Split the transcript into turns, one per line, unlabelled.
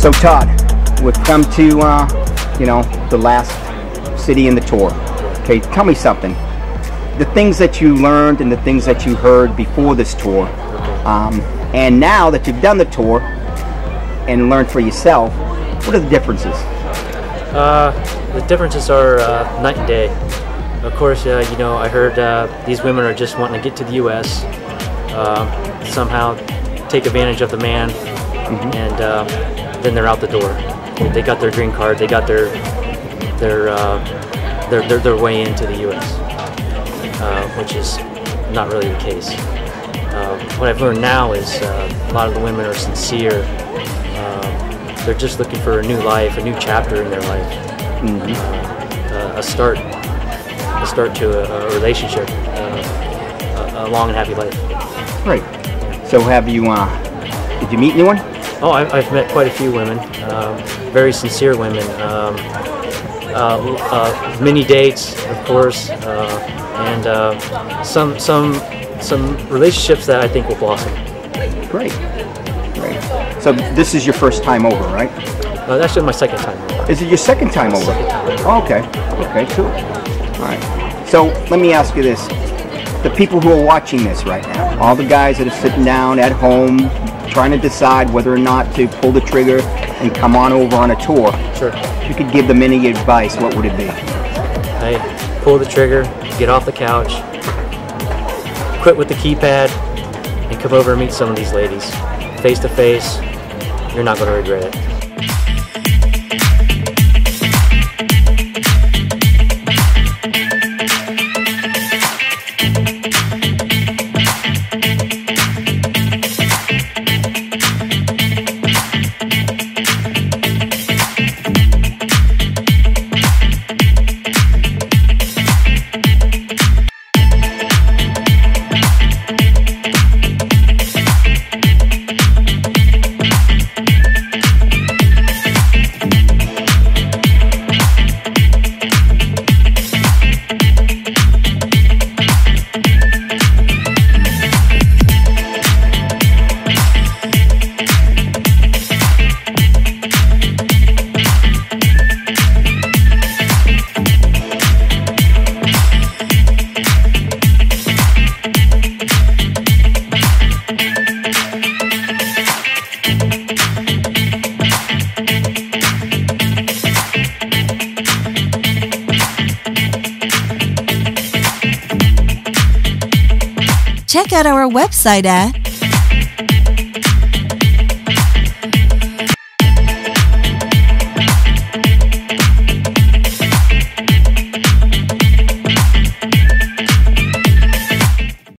So Todd, we've come to, uh, you know, the last city in the tour. Okay, tell me something. The things that you learned and the things that you heard before this tour, um, and now that you've done the tour and learned for yourself, what are the differences?
Uh, the differences are uh, night and day. Of course, uh, you know, I heard uh, these women are just wanting to get to the U.S. Uh, somehow take advantage of the man, and uh, then they're out the door. They got their green card. They got their their uh, their, their, their way into the U.S., uh, which is not really the case. Uh, what I've learned now is uh, a lot of the women are sincere. Um, they're just looking for a new life, a new chapter in their life, uh, a start, a start to a, a relationship, uh, a, a long and happy life.
Great. So have you, uh, did you meet anyone?
Oh, I've, I've met quite a few women, um, very sincere women. Um, uh, uh, many dates, of course, uh, and uh, some some some relationships that I think will blossom.
Great. Great. So this is your first time over, right?
Uh, that's just my second time. over.
Is it your second time over? Oh, okay. Okay, cool. All right. So let me ask you this. The people who are watching this right now, all the guys that are sitting down at home trying to decide whether or not to pull the trigger and come on over on a tour,
Sure.
if you could give them any advice, what would it be?
Hey, pull the trigger, get off the couch, quit with the keypad, and come over and meet some of these ladies. Face to face, you're not going to regret it.
Check out our website at